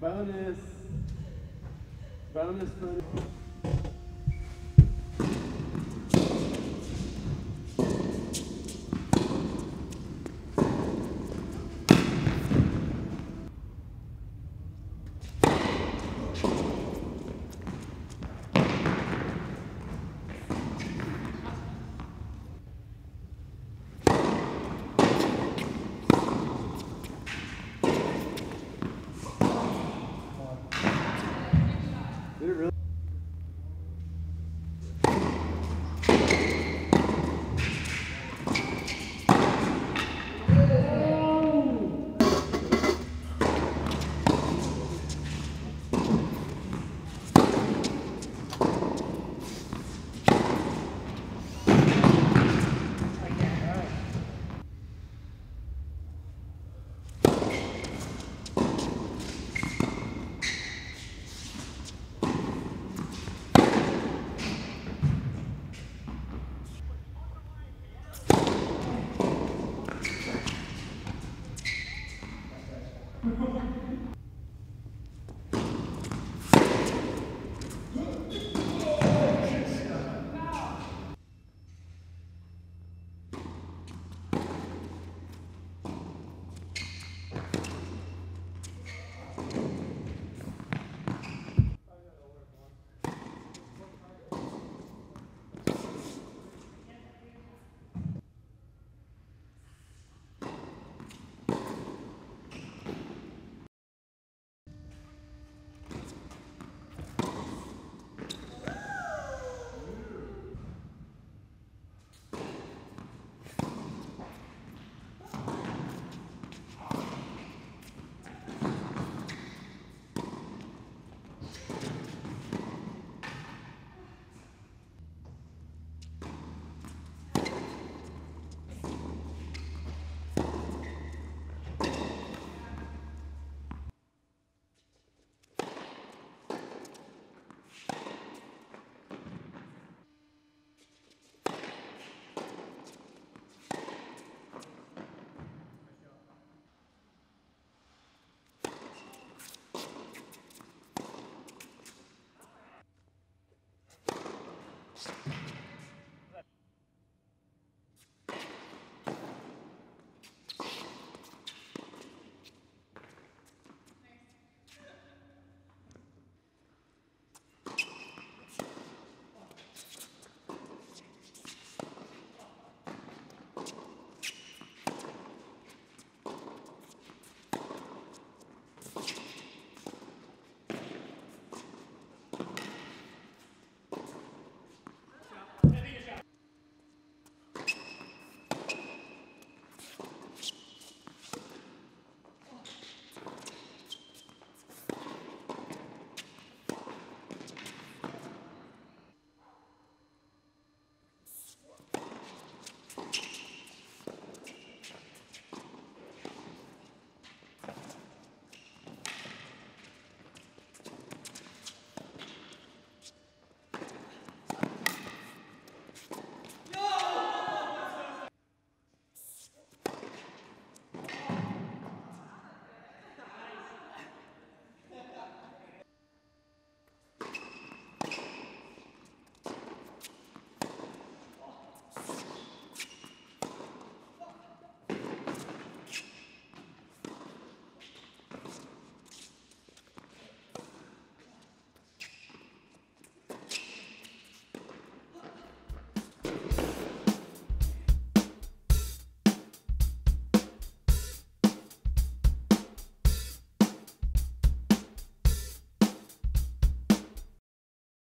Bonus. Bonus footage.